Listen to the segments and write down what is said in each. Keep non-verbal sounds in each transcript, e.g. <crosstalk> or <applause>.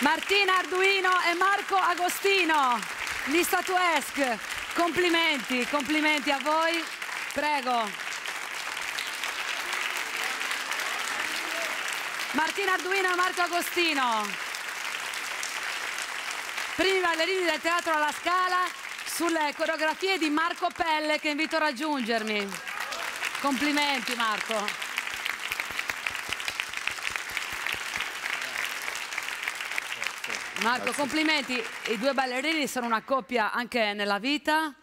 Martina Arduino e Marco Agostino, gli statuesc. Complimenti, complimenti a voi. Prego. Martina Arduino e Marco Agostino. Primi ballerini del teatro alla Scala sulle coreografie di Marco Pelle che invito a raggiungermi. Complimenti Marco. Marco, Grazie. complimenti. I due ballerini sono una coppia anche nella vita.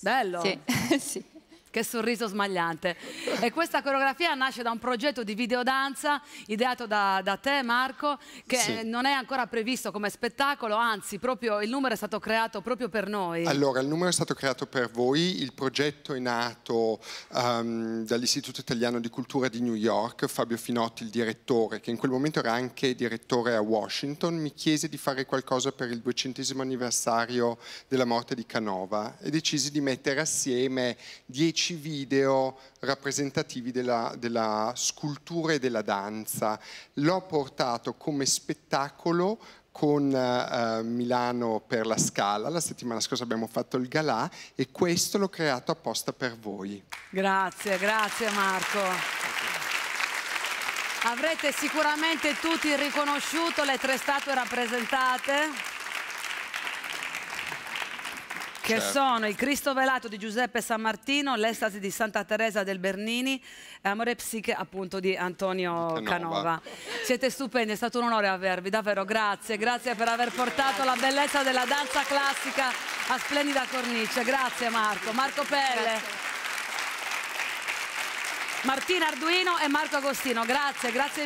Bello. Sì, <laughs> sì. Che sorriso smagliante. E questa coreografia nasce da un progetto di videodanza ideato da, da te, Marco, che Sì. non è ancora previsto come spettacolo, anzi, proprio il numero è stato creato proprio per noi. Allora, il numero è stato creato per voi, il progetto è nato ehm, dall'Istituto Italiano di Cultura di New York, Fabio Finotti, il direttore, che in quel momento era anche direttore a Washington, mi chiese di fare qualcosa per il 200 anniversario della morte di Canova e decisi di mettere assieme dieci video rappresentativi della, della scultura e della danza. L'ho portato come spettacolo con eh, Milano per la Scala. La settimana scorsa abbiamo fatto il galà e questo l'ho creato apposta per voi. Grazie, grazie Marco. Avrete sicuramente tutti riconosciuto le tre statue rappresentate. Che Certo. sono il Cristo velato di Giuseppe San Martino, l'estasi di Santa Teresa del Bernini e Amore Psiche appunto di Antonio Canova. Canova. Siete stupendi, è stato un onore avervi, davvero grazie, grazie per aver portato la bellezza della danza classica a splendida cornice. Grazie Marco. Marco Pelle. Martina Arduino e Marco Agostino, grazie, grazie.